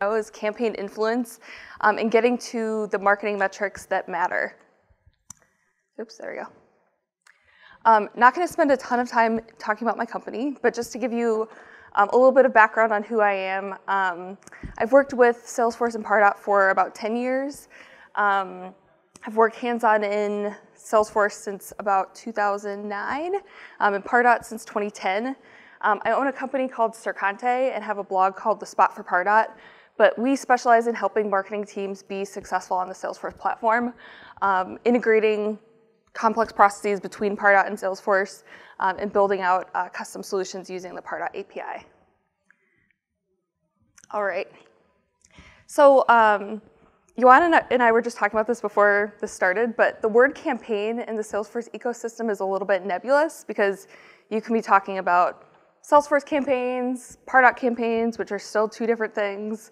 is campaign influence um, and getting to the marketing metrics that matter. Oops, there we go. Um, not going to spend a ton of time talking about my company, but just to give you um, a little bit of background on who I am. Um, I've worked with Salesforce and Pardot for about 10 years. Um, I've worked hands-on in Salesforce since about 2009 um, and Pardot since 2010. Um, I own a company called Sercante and have a blog called The Spot for Pardot but we specialize in helping marketing teams be successful on the Salesforce platform, um, integrating complex processes between Pardot and Salesforce, um, and building out uh, custom solutions using the Pardot API. All right. So um, Joanna and I were just talking about this before this started, but the word campaign in the Salesforce ecosystem is a little bit nebulous because you can be talking about Salesforce campaigns, Pardot campaigns, which are still two different things.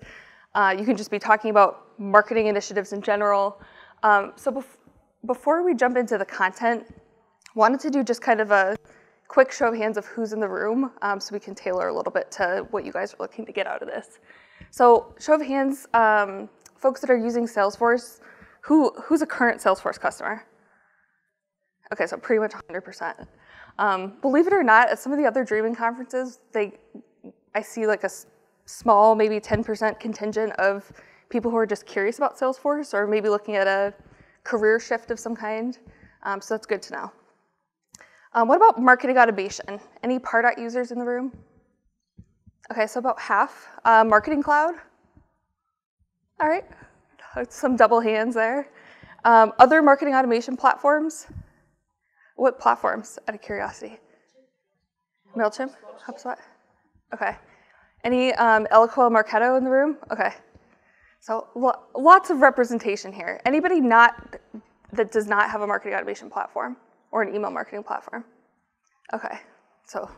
Uh, you can just be talking about marketing initiatives in general. Um, so bef before we jump into the content, wanted to do just kind of a quick show of hands of who's in the room um, so we can tailor a little bit to what you guys are looking to get out of this. So show of hands, um, folks that are using Salesforce, who, who's a current Salesforce customer? Okay, so pretty much 100%. Um, believe it or not, at some of the other Dreaming conferences, they, I see like a small, maybe 10% contingent of people who are just curious about Salesforce or maybe looking at a career shift of some kind. Um, so that's good to know. Um, what about marketing automation? Any Pardot users in the room? Okay, so about half. Uh, marketing Cloud? All right, some double hands there. Um, other marketing automation platforms? What platforms, out of curiosity? MailChimp? HubSpot? Okay. Any um, Eloqua Marketo in the room? Okay. So lo lots of representation here. Anybody not that does not have a marketing automation platform or an email marketing platform? Okay. So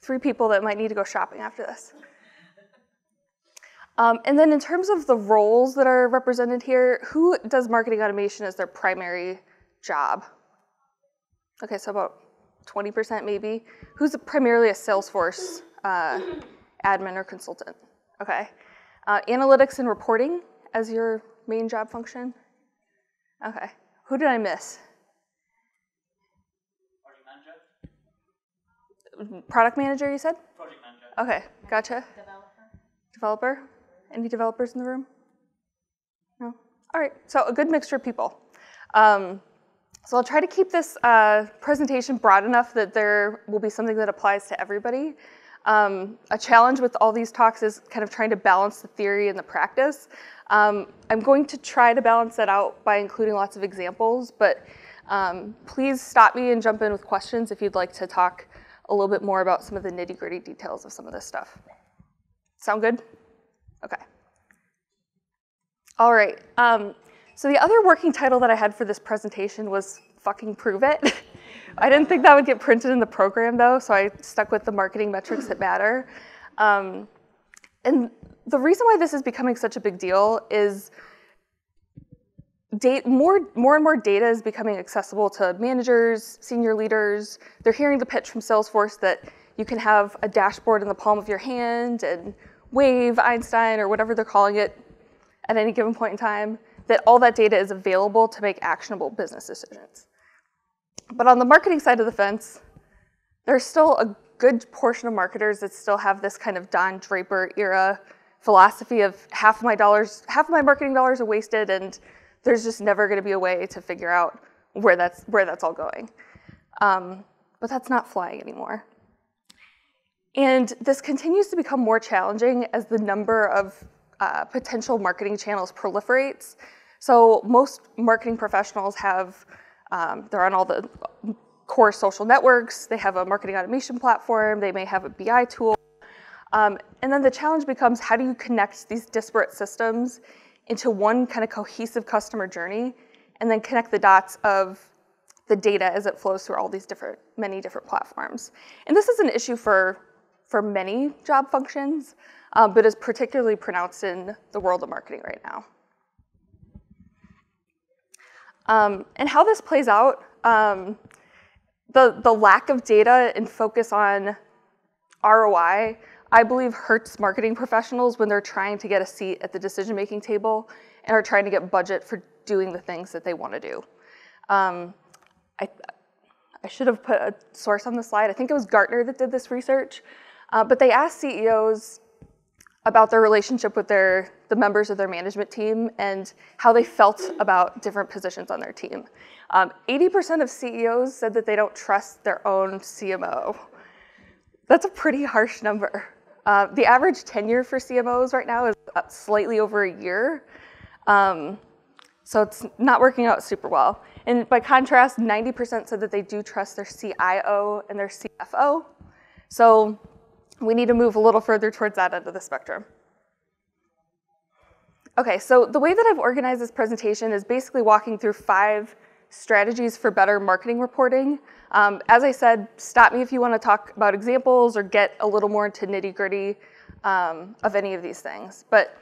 three people that might need to go shopping after this. Um, and then in terms of the roles that are represented here, who does marketing automation as their primary job? Okay, so about 20% maybe. Who's primarily a Salesforce uh, admin or consultant? Okay. Uh, analytics and reporting as your main job function? Okay. Who did I miss? Product manager, you said? Project manager. Okay, gotcha. Developer. Developer? Any developers in the room? No? All right, so a good mixture of people. Um, so I'll try to keep this uh, presentation broad enough that there will be something that applies to everybody. Um, a challenge with all these talks is kind of trying to balance the theory and the practice. Um, I'm going to try to balance that out by including lots of examples, but um, please stop me and jump in with questions if you'd like to talk a little bit more about some of the nitty gritty details of some of this stuff. Sound good? Okay. All right. Um, so the other working title that I had for this presentation was fucking prove it. I didn't think that would get printed in the program though, so I stuck with the marketing metrics that matter. Um, and the reason why this is becoming such a big deal is date, more, more and more data is becoming accessible to managers, senior leaders. They're hearing the pitch from Salesforce that you can have a dashboard in the palm of your hand and Wave, Einstein, or whatever they're calling it at any given point in time that all that data is available to make actionable business decisions. But on the marketing side of the fence, there's still a good portion of marketers that still have this kind of Don Draper era philosophy of half of my dollars, half of my marketing dollars are wasted and there's just never gonna be a way to figure out where that's, where that's all going. Um, but that's not flying anymore. And this continues to become more challenging as the number of uh, potential marketing channels proliferates. So most marketing professionals have, um, they're on all the core social networks, they have a marketing automation platform, they may have a BI tool. Um, and then the challenge becomes how do you connect these disparate systems into one kind of cohesive customer journey and then connect the dots of the data as it flows through all these different, many different platforms. And this is an issue for, for many job functions um, but is particularly pronounced in the world of marketing right now. Um, and how this plays out, um, the, the lack of data and focus on ROI I believe hurts marketing professionals when they're trying to get a seat at the decision-making table and are trying to get budget for doing the things that they want to do. Um, I, I should have put a source on the slide. I think it was Gartner that did this research, uh, but they asked CEOs about their relationship with their the members of their management team and how they felt about different positions on their team. 80% um, of CEOs said that they don't trust their own CMO. That's a pretty harsh number. Uh, the average tenure for CMOs right now is slightly over a year. Um, so it's not working out super well. And by contrast, 90% said that they do trust their CIO and their CFO. So we need to move a little further towards that end of the spectrum. Okay, so the way that I've organized this presentation is basically walking through five strategies for better marketing reporting. Um, as I said, stop me if you want to talk about examples or get a little more into nitty gritty um, of any of these things. But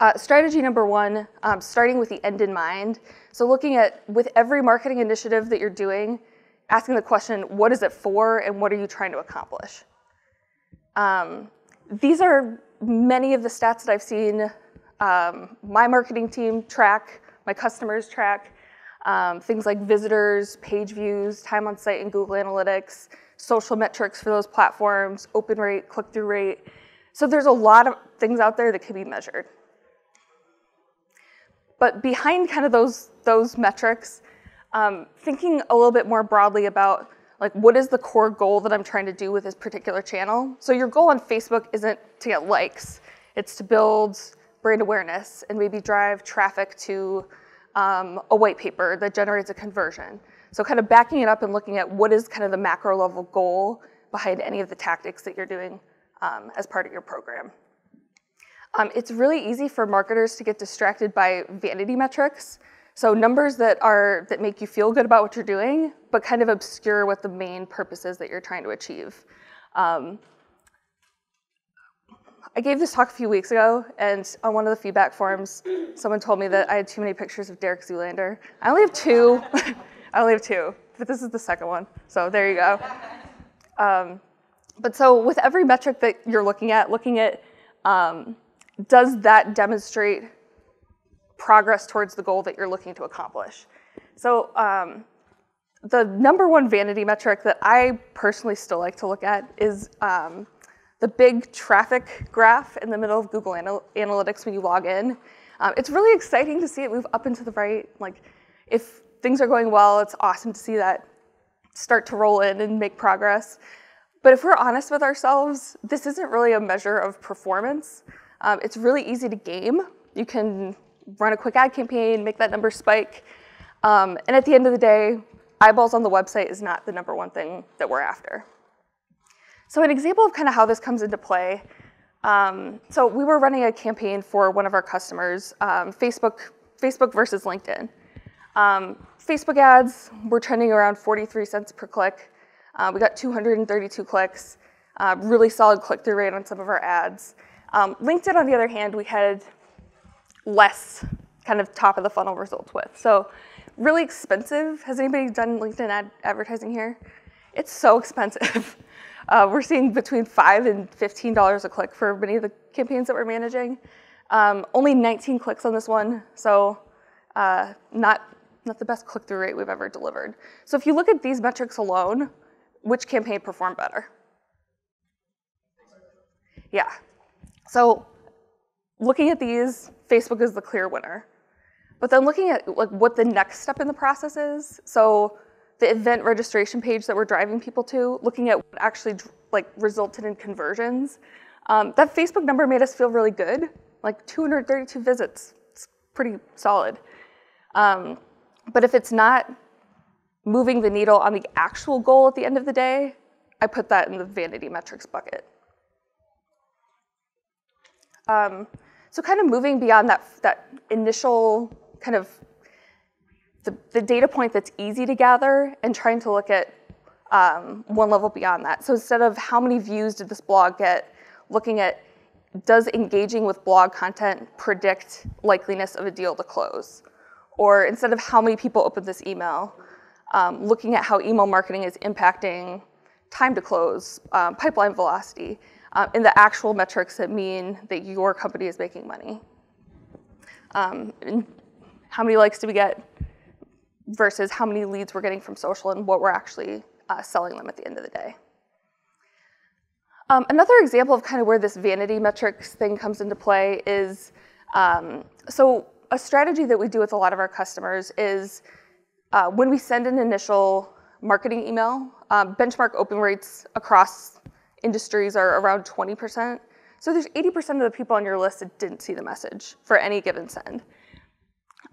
uh, strategy number one, um, starting with the end in mind. So looking at, with every marketing initiative that you're doing, asking the question, what is it for and what are you trying to accomplish? Um, these are many of the stats that I've seen um, my marketing team track, my customers track, um, things like visitors, page views, time on site in Google Analytics, social metrics for those platforms, open rate, click-through rate. So there's a lot of things out there that can be measured. But behind kind of those, those metrics, um, thinking a little bit more broadly about like what is the core goal that I'm trying to do with this particular channel. So your goal on Facebook isn't to get likes, it's to build brand awareness and maybe drive traffic to um, a white paper that generates a conversion. So kind of backing it up and looking at what is kind of the macro level goal behind any of the tactics that you're doing um, as part of your program. Um, it's really easy for marketers to get distracted by vanity metrics. So numbers that are that make you feel good about what you're doing, but kind of obscure what the main purpose is that you're trying to achieve. Um, I gave this talk a few weeks ago, and on one of the feedback forms, someone told me that I had too many pictures of Derek Zoolander. I only have two. I only have two, but this is the second one. So there you go. Um, but so with every metric that you're looking at, looking at um, does that demonstrate progress towards the goal that you're looking to accomplish? So um, the number one vanity metric that I personally still like to look at is um, the big traffic graph in the middle of Google Anal Analytics when you log in. Um, it's really exciting to see it move up and to the right. Like, if things are going well, it's awesome to see that start to roll in and make progress. But if we're honest with ourselves, this isn't really a measure of performance. Um, it's really easy to game. You can run a quick ad campaign, make that number spike. Um, and at the end of the day, eyeballs on the website is not the number one thing that we're after. So an example of kind of how this comes into play, um, so we were running a campaign for one of our customers, um, Facebook, Facebook versus LinkedIn. Um, Facebook ads were trending around 43 cents per click. Uh, we got 232 clicks, uh, really solid click-through rate on some of our ads. Um, LinkedIn, on the other hand, we had less kind of top of the funnel results with. So really expensive. Has anybody done LinkedIn ad advertising here? It's so expensive. Uh, we're seeing between five and $15 a click for many of the campaigns that we're managing. Um, only 19 clicks on this one, so uh, not, not the best click-through rate we've ever delivered. So if you look at these metrics alone, which campaign performed better? Yeah, so looking at these, Facebook is the clear winner. But then looking at like what the next step in the process is, so the event registration page that we're driving people to, looking at what actually like resulted in conversions, um, that Facebook number made us feel really good, like 232 visits. It's pretty solid. Um, but if it's not moving the needle on the actual goal at the end of the day, I put that in the vanity metrics bucket. Um, so kind of moving beyond that, that initial kind of the, the data point that's easy to gather and trying to look at um, one level beyond that. So instead of how many views did this blog get, looking at does engaging with blog content predict likeliness of a deal to close? Or instead of how many people opened this email, um, looking at how email marketing is impacting time to close, um, pipeline velocity, uh, and the actual metrics that mean that your company is making money. Um, how many likes do we get versus how many leads we're getting from social and what we're actually uh, selling them at the end of the day. Um, another example of kind of where this vanity metrics thing comes into play is, um, so a strategy that we do with a lot of our customers is uh, when we send an initial marketing email, um, benchmark open rates across industries are around 20%. So there's 80% of the people on your list that didn't see the message for any given send.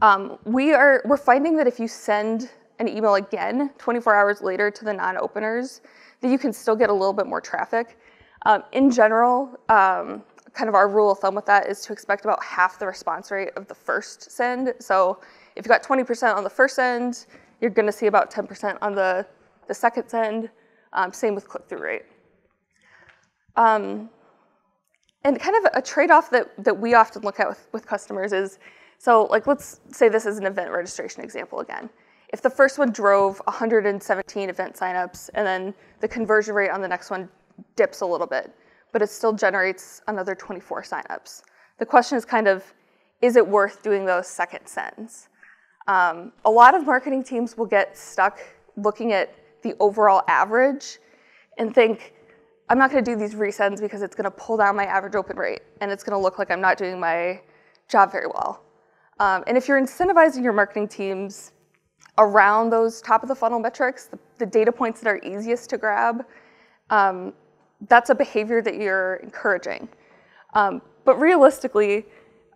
Um, we are, we're finding that if you send an email again 24 hours later to the non-openers, that you can still get a little bit more traffic. Um, in general, um, kind of our rule of thumb with that is to expect about half the response rate of the first send. So if you got 20% on the first send, you're gonna see about 10% on the, the second send. Um, same with click-through rate. Um, and kind of a trade-off that, that we often look at with, with customers is, so like let's say this is an event registration example again. If the first one drove 117 event signups and then the conversion rate on the next one dips a little bit, but it still generates another 24 signups. The question is kind of, is it worth doing those second sends? Um, a lot of marketing teams will get stuck looking at the overall average and think, I'm not gonna do these resends because it's gonna pull down my average open rate and it's gonna look like I'm not doing my job very well. Um, and if you're incentivizing your marketing teams around those top of the funnel metrics, the, the data points that are easiest to grab, um, that's a behavior that you're encouraging. Um, but realistically,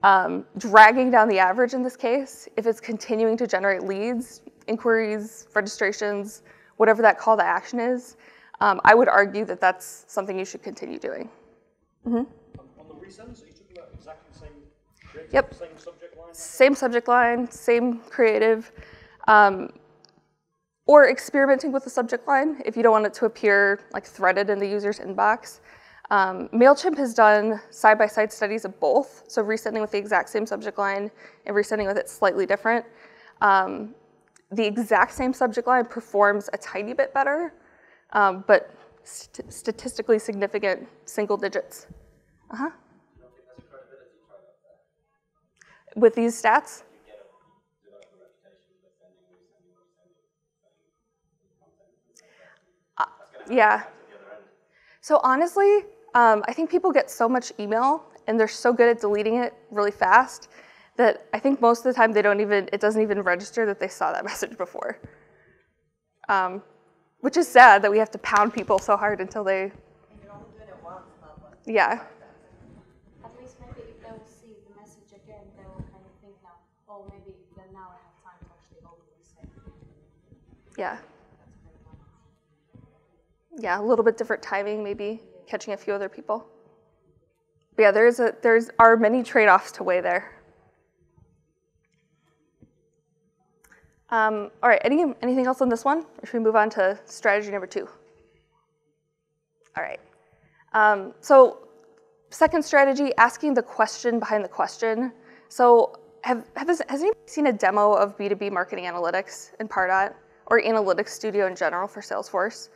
um, dragging down the average in this case, if it's continuing to generate leads, inquiries, registrations, whatever that call to action is, um, I would argue that that's something you should continue doing. Mm-hmm. On the resends, are you talking about exactly the same, yep. same subject line? Same subject line, same creative. Um, or experimenting with the subject line if you don't want it to appear like threaded in the user's inbox. Um, MailChimp has done side-by-side studies of both, so resending with the exact same subject line and resending with it slightly different. Um, the exact same subject line performs a tiny bit better, um, but st statistically significant single digits. Uh-huh. With these stats? Uh, yeah. So honestly, um, I think people get so much email and they're so good at deleting it really fast that I think most of the time they don't even, it doesn't even register that they saw that message before. Um, which is sad that we have to pound people so hard until they. Yeah. At least maybe if they will see the message again, they will kind of think now, oh, maybe then now I have time to actually go to the Yeah. Yeah, a little bit different timing, maybe catching a few other people. But yeah, there's a there's are many trade-offs to weigh there. Um, all right, any, anything else on this one? Or should we move on to strategy number two? All right. Um, so second strategy, asking the question behind the question. So have, have has anybody seen a demo of B2B marketing analytics in Pardot or Analytics Studio in general for Salesforce?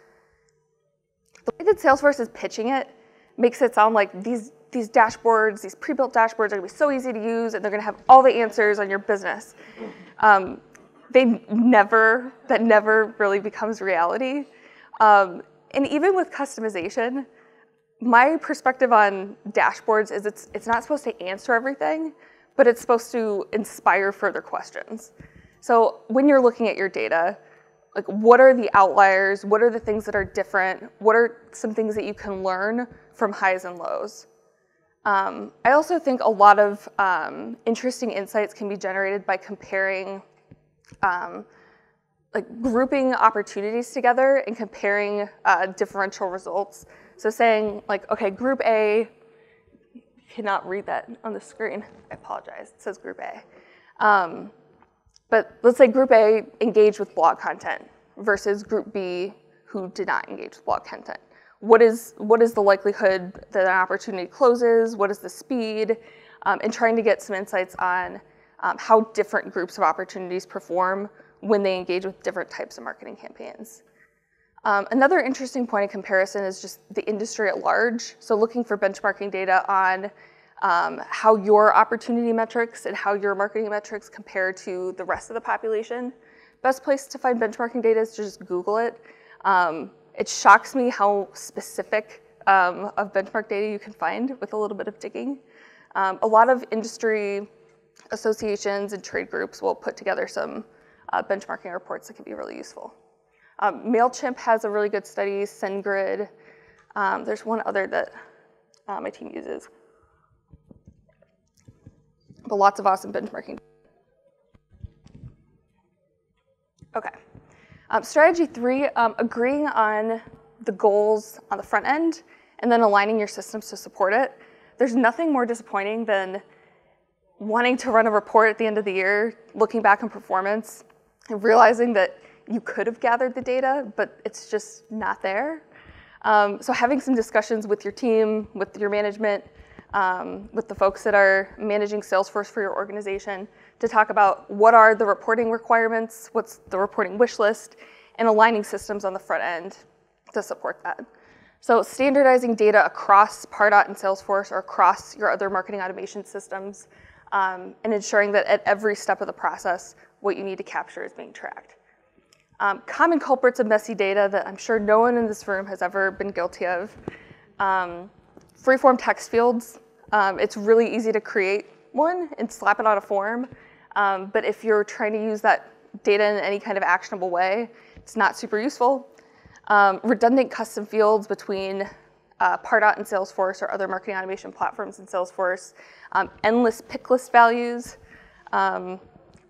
The way that Salesforce is pitching it makes it sound like these, these dashboards, these pre-built dashboards are gonna be so easy to use and they're gonna have all the answers on your business. Um, they never, that never really becomes reality. Um, and even with customization, my perspective on dashboards is it's, it's not supposed to answer everything, but it's supposed to inspire further questions. So when you're looking at your data, like what are the outliers? What are the things that are different? What are some things that you can learn from highs and lows? Um, I also think a lot of um, interesting insights can be generated by comparing um, like grouping opportunities together and comparing uh, differential results. So saying like, okay, group A, cannot read that on the screen. I apologize, it says group A. But let's say group A engaged with blog content versus group B who did not engage with blog content. What is, what is the likelihood that an opportunity closes? What is the speed? Um, and trying to get some insights on um, how different groups of opportunities perform when they engage with different types of marketing campaigns. Um, another interesting point of comparison is just the industry at large. So looking for benchmarking data on um, how your opportunity metrics and how your marketing metrics compare to the rest of the population. Best place to find benchmarking data is to just Google it. Um, it shocks me how specific um, of benchmark data you can find with a little bit of digging. Um, a lot of industry associations and trade groups will put together some uh, benchmarking reports that can be really useful. Um, MailChimp has a really good study, SendGrid. Um, there's one other that uh, my team uses. But lots of awesome benchmarking. Okay. Um, strategy three, um, agreeing on the goals on the front end and then aligning your systems to support it. There's nothing more disappointing than wanting to run a report at the end of the year, looking back on performance, and realizing that you could have gathered the data, but it's just not there. Um, so having some discussions with your team, with your management, um, with the folks that are managing Salesforce for your organization to talk about what are the reporting requirements, what's the reporting wish list, and aligning systems on the front end to support that. So standardizing data across Pardot and Salesforce or across your other marketing automation systems um, and ensuring that at every step of the process, what you need to capture is being tracked. Um, common culprits of messy data that I'm sure no one in this room has ever been guilty of. Um, freeform text fields. Um, it's really easy to create one and slap it on a form. Um, but if you're trying to use that data in any kind of actionable way, it's not super useful. Um, redundant custom fields between uh, Pardot and Salesforce or other marketing automation platforms in Salesforce. Um, endless pick list values. Um,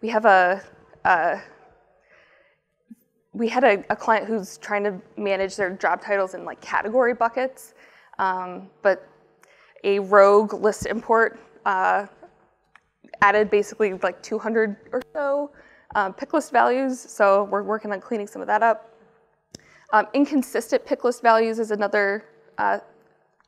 we have a, a we had a, a, client who's trying to manage their job titles in like category buckets, um, but a rogue list import uh, added basically like 200 or so um, pick list values. So we're working on cleaning some of that up. Um, inconsistent pick list values is another uh,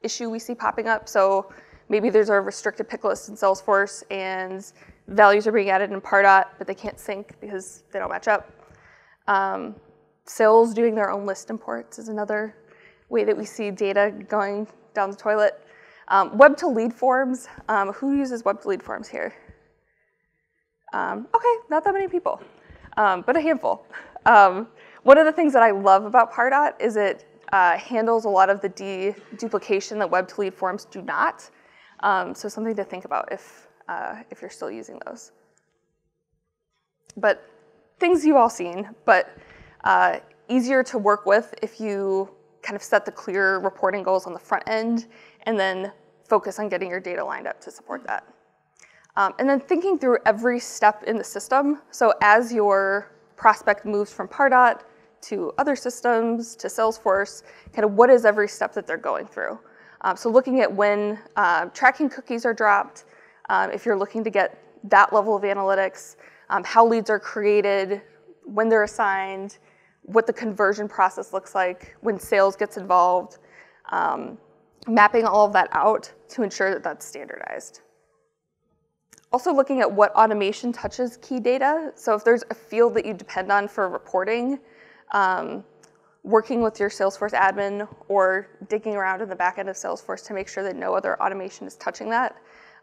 issue we see popping up. So maybe there's a restricted pick list in Salesforce and values are being added in Pardot, but they can't sync because they don't match up. Um, sales doing their own list imports is another way that we see data going down the toilet. Um, web to lead forms. Um, who uses web to lead forms here? Um, okay, not that many people, um, but a handful. Um, one of the things that I love about Pardot is it uh, handles a lot of the deduplication that web to lead forms do not. Um, so something to think about if, uh, if you're still using those. But things you've all seen, but uh, easier to work with if you kind of set the clear reporting goals on the front end and then focus on getting your data lined up to support that. Um, and then thinking through every step in the system. So as your prospect moves from Pardot to other systems, to Salesforce, kind of what is every step that they're going through. Um, so looking at when uh, tracking cookies are dropped, um, if you're looking to get that level of analytics, um, how leads are created, when they're assigned, what the conversion process looks like, when sales gets involved, um, mapping all of that out to ensure that that's standardized. Also looking at what automation touches key data. So if there's a field that you depend on for reporting, um, working with your Salesforce admin or digging around in the back end of Salesforce to make sure that no other automation is touching that.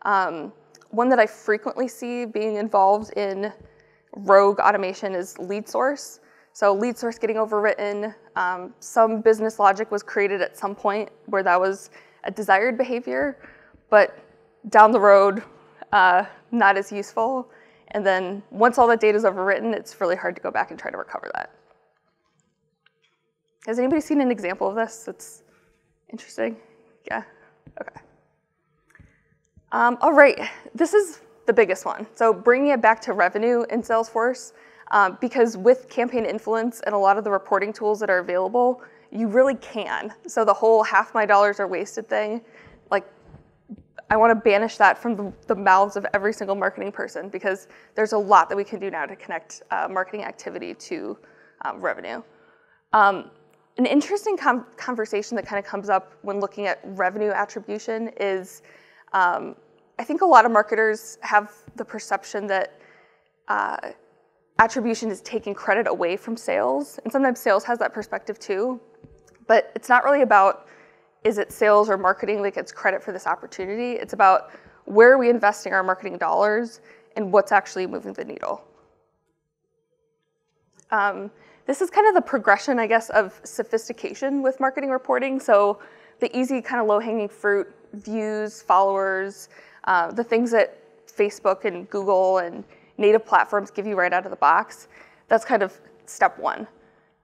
Um, one that I frequently see being involved in rogue automation is lead source. So lead source getting overwritten. Um, some business logic was created at some point where that was a desired behavior, but down the road, uh, not as useful. And then once all that data is overwritten, it's really hard to go back and try to recover that. Has anybody seen an example of this that's interesting? Yeah? Okay. Um, all right, this is the biggest one. So bringing it back to revenue in Salesforce, um, because with campaign influence and a lot of the reporting tools that are available, you really can. So the whole half my dollars are wasted thing, like I want to banish that from the, mouths of every single marketing person because there's a lot that we can do now to connect uh, marketing activity to um, revenue. Um, an interesting conversation that kind of comes up when looking at revenue attribution is um, I think a lot of marketers have the perception that uh, attribution is taking credit away from sales, and sometimes sales has that perspective too. But it's not really about is it sales or marketing that gets credit for this opportunity. It's about where are we investing our marketing dollars and what's actually moving the needle. Um, this is kind of the progression, I guess, of sophistication with marketing reporting. So the easy kind of low-hanging fruit, views, followers, uh, the things that Facebook and Google and native platforms give you right out of the box. That's kind of step one.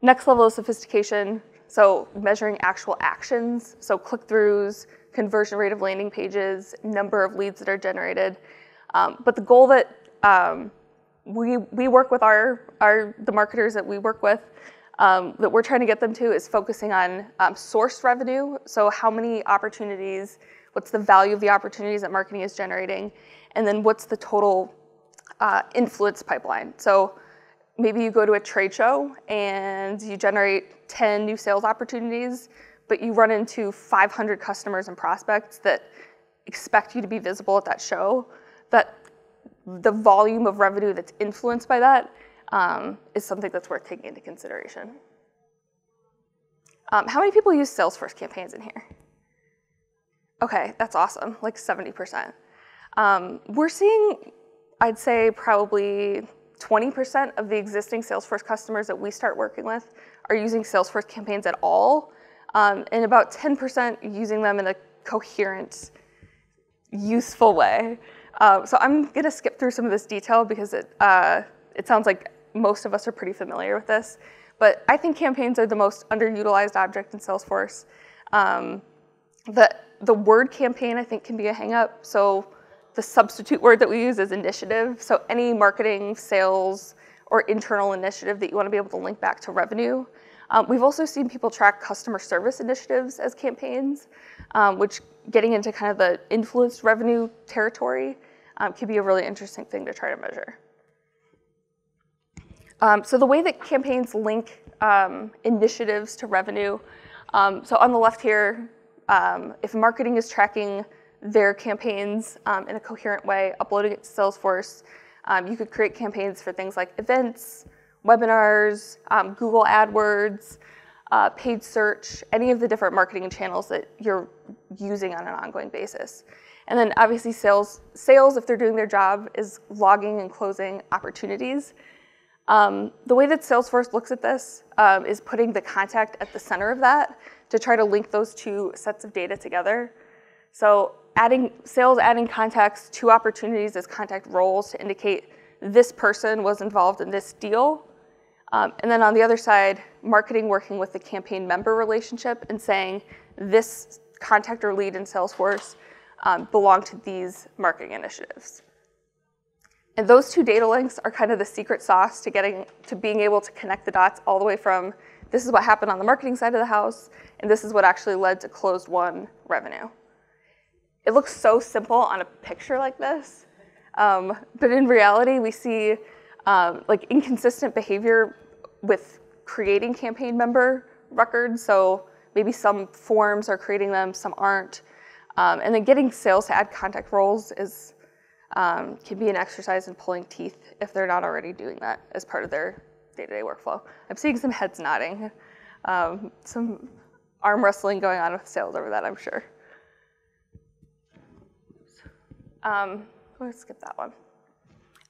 Next level of sophistication, so measuring actual actions, so click-throughs, conversion rate of landing pages, number of leads that are generated. Um, but the goal that um, we, we work with our, our, the marketers that we work with, um, that we're trying to get them to is focusing on um, source revenue. So how many opportunities, what's the value of the opportunities that marketing is generating, and then what's the total uh, influence pipeline. So maybe you go to a trade show and you generate 10 new sales opportunities, but you run into 500 customers and prospects that expect you to be visible at that show, that the volume of revenue that's influenced by that um, is something that's worth taking into consideration. Um, how many people use Salesforce campaigns in here? Okay, that's awesome, like 70%. Um, we're seeing, I'd say probably 20% of the existing Salesforce customers that we start working with are using Salesforce campaigns at all, um, and about 10% using them in a coherent, useful way. Uh, so I'm gonna skip through some of this detail because it, uh, it sounds like most of us are pretty familiar with this. But I think campaigns are the most underutilized object in Salesforce. Um, the, the word campaign, I think, can be a hangup. So the substitute word that we use is initiative. So any marketing, sales, or internal initiative that you want to be able to link back to revenue. Um, we've also seen people track customer service initiatives as campaigns, um, which getting into kind of the influenced revenue territory um, can be a really interesting thing to try to measure. Um, so the way that campaigns link um, initiatives to revenue, um, so on the left here, if marketing is tracking their campaigns um, in a coherent way, uploading it to Salesforce. Um, you could create campaigns for things like events, webinars, um, Google AdWords, uh, paid search, any of the different marketing channels that you're using on an ongoing basis. And then obviously sales, sales if they're doing their job, is logging and closing opportunities. Um, the way that Salesforce looks at this um, is putting the contact at the center of that to try to link those two sets of data together. So adding sales adding contacts to opportunities as contact roles to indicate this person was involved in this deal. Um, and then on the other side, marketing working with the campaign member relationship and saying this contact or lead in Salesforce um, belong to these marketing initiatives. And those two data links are kind of the secret sauce to getting to being able to connect the dots all the way from this is what happened on the marketing side of the house, and this is what actually led to closed won revenue. It looks so simple on a picture like this, um, but in reality, we see um, like inconsistent behavior with creating campaign member records. So maybe some forms are creating them, some aren't. Um, and then getting sales to add contact roles is um, can be an exercise in pulling teeth if they're not already doing that as part of their day-to-day workflow. I'm seeing some heads nodding, um, some arm wrestling going on with sales over that, I'm sure. Um, let's skip that one.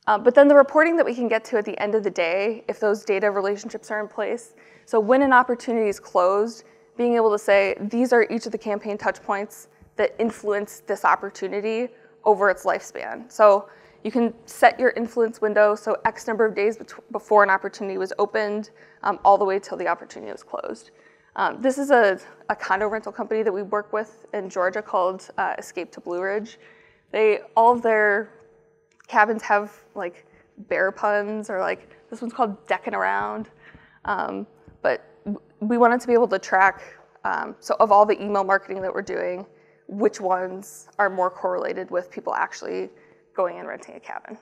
Uh, but then the reporting that we can get to at the end of the day, if those data relationships are in place. So when an opportunity is closed, being able to say, these are each of the campaign touch points that influence this opportunity over its lifespan. So you can set your influence window, so X number of days before an opportunity was opened, um, all the way till the opportunity was closed. Um, this is a, a, condo rental company that we work with in Georgia called uh, Escape to Blue Ridge. They all of their cabins have like bear puns or like this one's called decking around. Um, but we wanted to be able to track um, so of all the email marketing that we're doing, which ones are more correlated with people actually going and renting a cabin.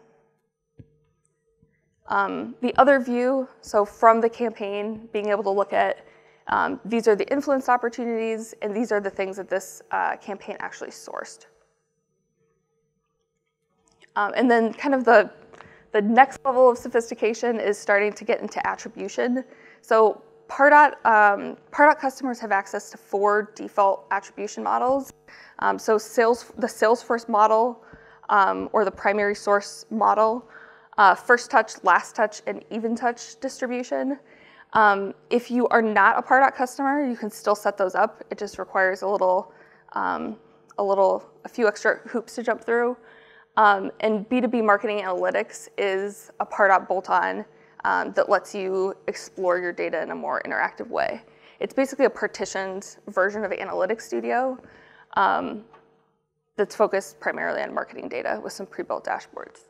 Um, the other view, so from the campaign, being able to look at um, these are the influence opportunities, and these are the things that this uh, campaign actually sourced. Um, and then kind of the, the next level of sophistication is starting to get into attribution. So Pardot, um, Pardot customers have access to four default attribution models. Um, so sales, the Salesforce model um, or the primary source model, uh, first touch, last touch, and even touch distribution. Um, if you are not a Pardot customer, you can still set those up. It just requires a little, um, a little, a few extra hoops to jump through. Um, and B2B marketing analytics is a Pardot bolt-on um, that lets you explore your data in a more interactive way. It's basically a partitioned version of Analytics Studio um, that's focused primarily on marketing data with some pre-built dashboards.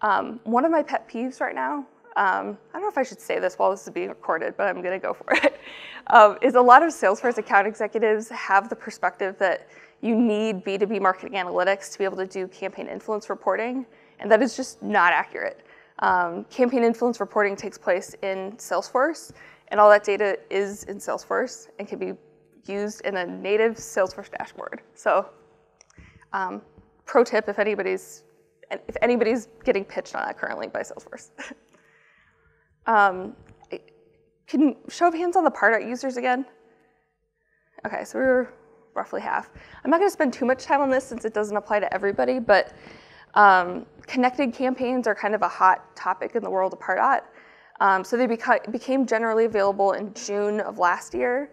Um, one of my pet peeves right now, um, I don't know if I should say this while this is being recorded, but I'm gonna go for it. Um, is a lot of Salesforce account executives have the perspective that you need B2B marketing analytics to be able to do campaign influence reporting, and that is just not accurate. Um, campaign influence reporting takes place in Salesforce, and all that data is in Salesforce and can be used in a native Salesforce dashboard. So, um, pro tip if anybody's if anybody's getting pitched on that currently by Salesforce. um, can show of hands on the Pardot users again? Okay, so we're roughly half. I'm not going to spend too much time on this since it doesn't apply to everybody, but um, connected campaigns are kind of a hot topic in the world of Pardot. Um, so they beca became generally available in June of last year.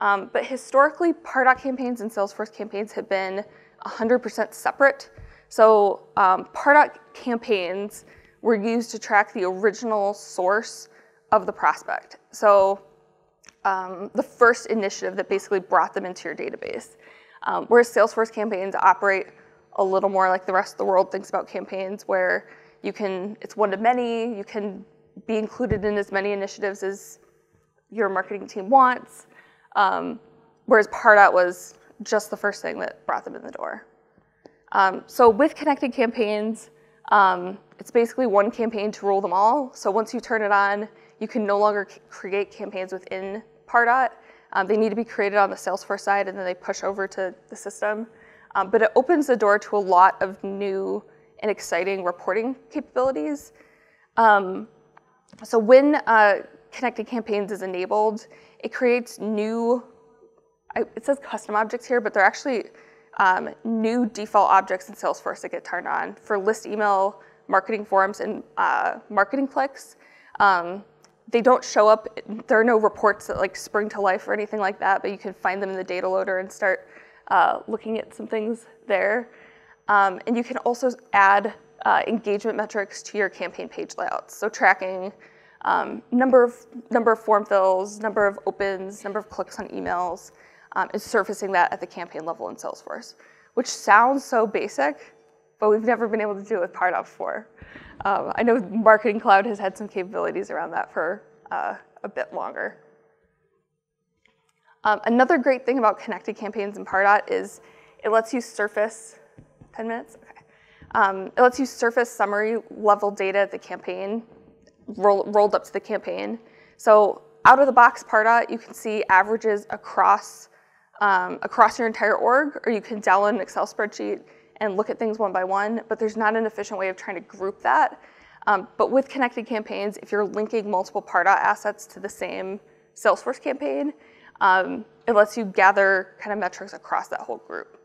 Um, but historically, Pardot campaigns and Salesforce campaigns have been 100% separate. So um, Pardot campaigns were used to track the original source of the prospect. So um, the first initiative that basically brought them into your database. Um, whereas Salesforce campaigns operate a little more like the rest of the world thinks about campaigns where you can, it's one to many, you can be included in as many initiatives as your marketing team wants. Um, whereas Pardot was just the first thing that brought them in the door. Um, so with connected campaigns, um, it's basically one campaign to rule them all. So once you turn it on, you can no longer create campaigns within Pardot. Um, they need to be created on the Salesforce side and then they push over to the system. Um, but it opens the door to a lot of new and exciting reporting capabilities. Um, so when uh, Connected Campaigns is enabled, it creates new, it says custom objects here, but they're actually um, new default objects in Salesforce that get turned on for list email, marketing forms, and uh, marketing clicks. Um, they don't show up, there are no reports that like spring to life or anything like that, but you can find them in the data loader and start uh, looking at some things there. Um, and you can also add uh, engagement metrics to your campaign page layouts. So tracking um, number, of, number of form fills, number of opens, number of clicks on emails, um, and surfacing that at the campaign level in Salesforce, which sounds so basic, but we've never been able to do it with Pardot before. Um, I know Marketing Cloud has had some capabilities around that for uh, a bit longer. Um, another great thing about connected campaigns in Pardot is it lets you surface, 10 minutes? Okay. Um, it lets you surface summary level data at the campaign, roll, rolled up to the campaign. So out of the box Pardot, you can see averages across, um, across your entire org, or you can download an Excel spreadsheet and look at things one by one, but there's not an efficient way of trying to group that. Um, but with connected campaigns, if you're linking multiple Pardot assets to the same Salesforce campaign, um, it lets you gather kind of metrics across that whole group.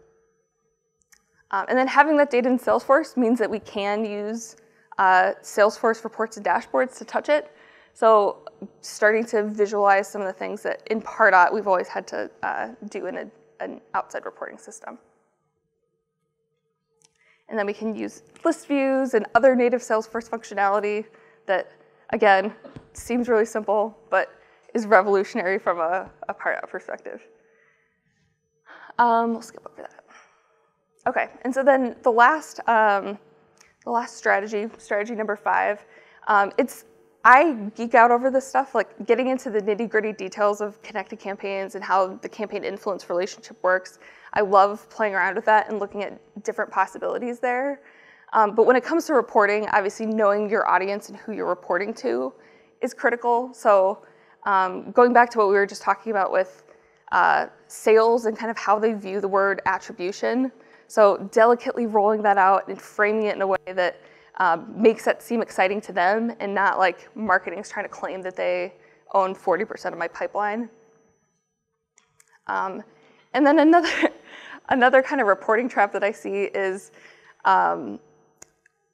Um, and then having that data in Salesforce means that we can use uh, Salesforce reports and dashboards to touch it. So starting to visualize some of the things that in Pardot we've always had to uh, do in a, an outside reporting system. And then we can use list views and other native Salesforce functionality that, again, seems really simple, but is revolutionary from a, a Pardot perspective. Um, we'll skip over that. Okay, and so then the last, um, the last strategy, strategy number five, um, it's I geek out over this stuff, like getting into the nitty gritty details of connected campaigns and how the campaign influence relationship works. I love playing around with that and looking at different possibilities there. Um, but when it comes to reporting, obviously knowing your audience and who you're reporting to is critical. So um, going back to what we were just talking about with uh, sales and kind of how they view the word attribution. So delicately rolling that out and framing it in a way that um, makes it seem exciting to them and not like marketing is trying to claim that they own 40% of my pipeline. Um, and then another, another kind of reporting trap that I see is um,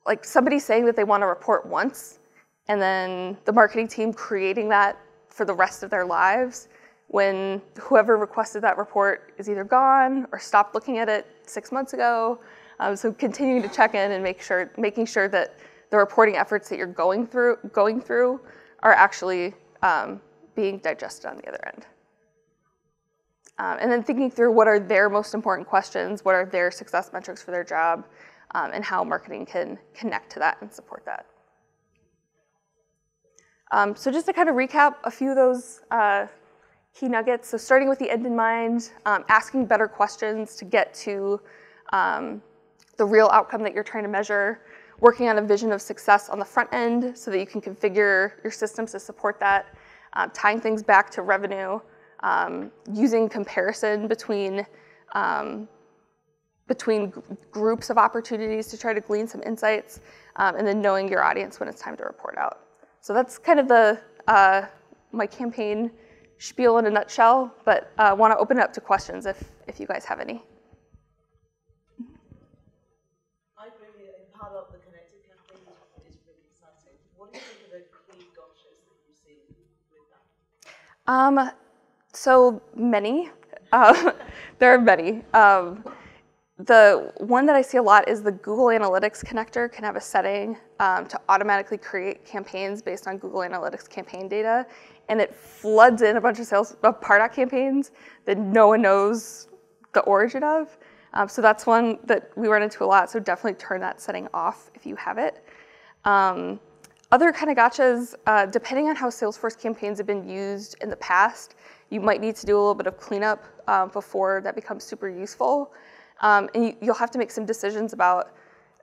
like somebody saying that they want to report once and then the marketing team creating that for the rest of their lives when whoever requested that report is either gone or stopped looking at it six months ago. Um, so continuing to check in and make sure, making sure that the reporting efforts that you're going through, going through are actually um, being digested on the other end. Um, and then thinking through what are their most important questions, what are their success metrics for their job, um, and how marketing can connect to that and support that. Um, so just to kind of recap a few of those uh, key nuggets. So starting with the end in mind, um, asking better questions to get to um, the real outcome that you're trying to measure, working on a vision of success on the front end so that you can configure your systems to support that, uh, tying things back to revenue, um, using comparison between um, between groups of opportunities to try to glean some insights, um, and then knowing your audience when it's time to report out. So that's kind of the uh, my campaign spiel in a nutshell, but I uh, want to open it up to questions if, if you guys have any. I agree, and part of the connected campaign is really exciting. What do you think of the key gotchas that you see with that? Um, so many. Uh, there are many. Um, the one that I see a lot is the Google Analytics connector can have a setting um, to automatically create campaigns based on Google Analytics campaign data, and it floods in a bunch of sales of Pardot campaigns that no one knows the origin of. Um, so that's one that we run into a lot. So definitely turn that setting off if you have it. Um, other kind of gotchas, uh, depending on how Salesforce campaigns have been used in the past, you might need to do a little bit of cleanup uh, before that becomes super useful. Um, and you, you'll have to make some decisions about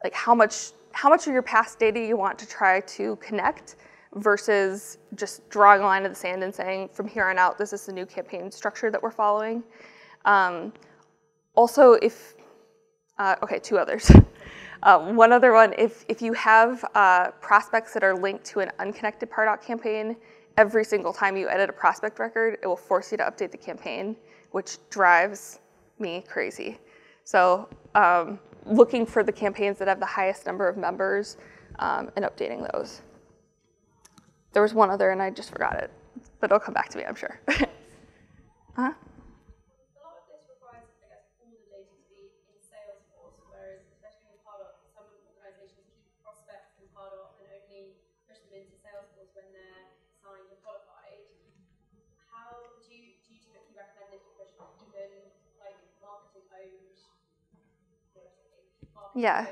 like how much how much of your past data you want to try to connect versus just drawing a line in the sand and saying from here on out this is the new campaign structure that we're following. Um, also, if uh, okay, two others. uh, one other one, if if you have uh, prospects that are linked to an unconnected Pardot campaign, every single time you edit a prospect record, it will force you to update the campaign, which drives me crazy. So um, looking for the campaigns that have the highest number of members um, and updating those. There was one other and I just forgot it, but it'll come back to me, I'm sure. huh? Yeah.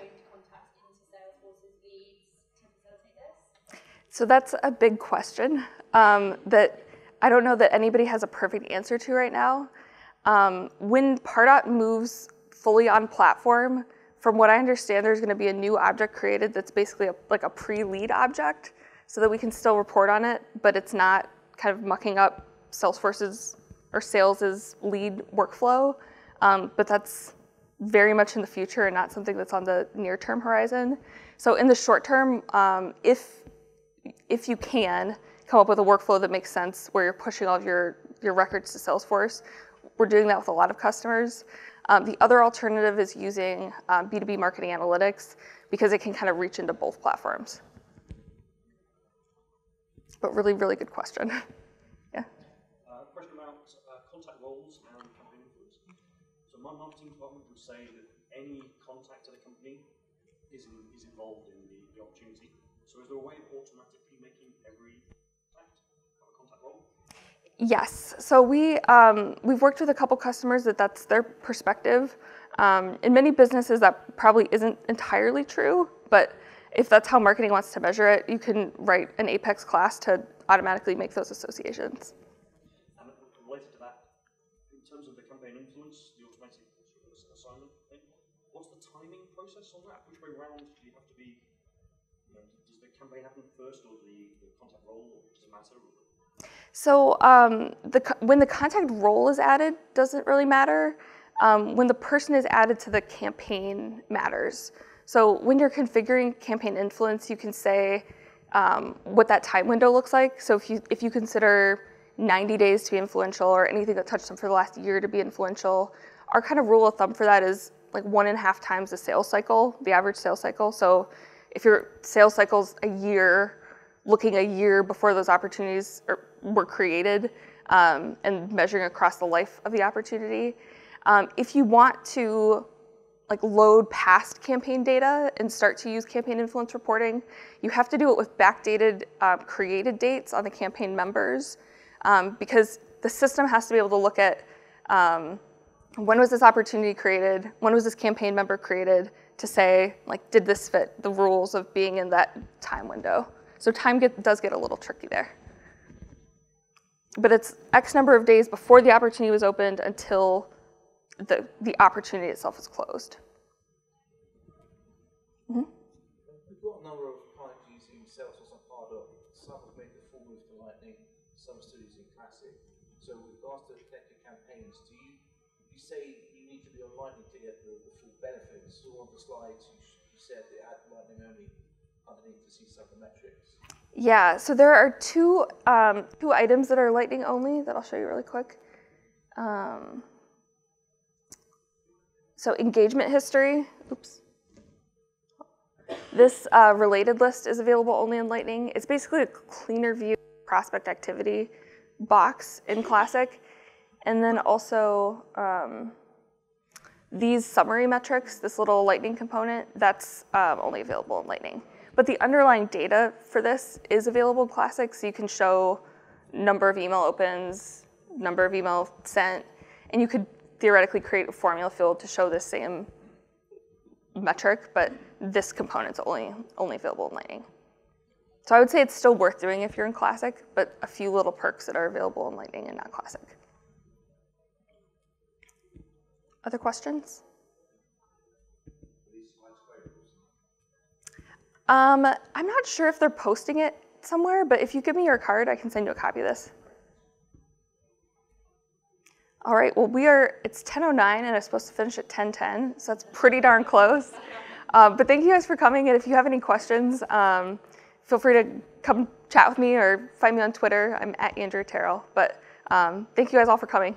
So that's a big question um, that I don't know that anybody has a perfect answer to right now. Um, when Pardot moves fully on platform, from what I understand, there's going to be a new object created that's basically a, like a pre-lead object so that we can still report on it, but it's not kind of mucking up Salesforce's or sales is lead workflow. Um, but that's very much in the future and not something that's on the near-term horizon. So in the short term, um, if if you can come up with a workflow that makes sense where you're pushing all of your your records to Salesforce, we're doing that with a lot of customers. Um, the other alternative is using um, B2B marketing analytics because it can kind of reach into both platforms. But really, really good question. yeah. Uh, question about uh, contact roles and campaign influence. So my marketing department would say that any contact at a company is, in, is involved in the, the opportunity. So is there a way of automatically making every contact have a contact role? Yes. So we um, we've worked with a couple customers that that's their perspective. Um, in many businesses, that probably isn't entirely true, but if that's how marketing wants to measure it, you can write an Apex class to automatically make those associations. And related to that, in terms of the campaign influence, the automated assignment thing, what's the timing process around do you have to be? You know, does the campaign happen first, or the, the contact role, does it matter? So um, the, when the contact role is added, doesn't really matter. Um, when the person is added to the campaign matters. So when you're configuring campaign influence, you can say um, what that time window looks like. So if you if you consider 90 days to be influential or anything that touched them for the last year to be influential, our kind of rule of thumb for that is like one and a half times the sales cycle, the average sales cycle. So if your sales cycle's a year, looking a year before those opportunities are, were created um, and measuring across the life of the opportunity. Um, if you want to like load past campaign data and start to use campaign influence reporting, you have to do it with backdated um, created dates on the campaign members um, because the system has to be able to look at um, when was this opportunity created, when was this campaign member created to say like did this fit the rules of being in that time window. So time get, does get a little tricky there. But it's X number of days before the opportunity was opened until the, the opportunity itself is closed. Mm-hmm. We've got a number of clients using Salesforce on Pardot. Some have made the full move to Lightning, some are still using Classic. So with regards to connected campaigns, do you, you say you need to be on Lightning to get the, the full benefits? So on the slides, you, you said they add Lightning only underneath to see of metrics. Yeah, so there are two, um, two items that are lightning only that I'll show you really quick. Um, so engagement history, oops. This uh, related list is available only in Lightning. It's basically a cleaner view prospect activity box in Classic. And then also um, these summary metrics, this little Lightning component, that's um, only available in Lightning. But the underlying data for this is available in Classic, so you can show number of email opens, number of email sent, and you could theoretically create a formula field to show the same metric, but this component's only, only available in Lightning. So I would say it's still worth doing if you're in Classic, but a few little perks that are available in Lightning and not Classic. Other questions? Um, I'm not sure if they're posting it somewhere, but if you give me your card, I can send you a copy of this. All right, well, we are, it's 10.09 and I'm supposed to finish at 10.10, so that's pretty darn close. Uh, but thank you guys for coming, and if you have any questions, um, feel free to come chat with me or find me on Twitter. I'm at Andrea Tarrell. But um, thank you guys all for coming.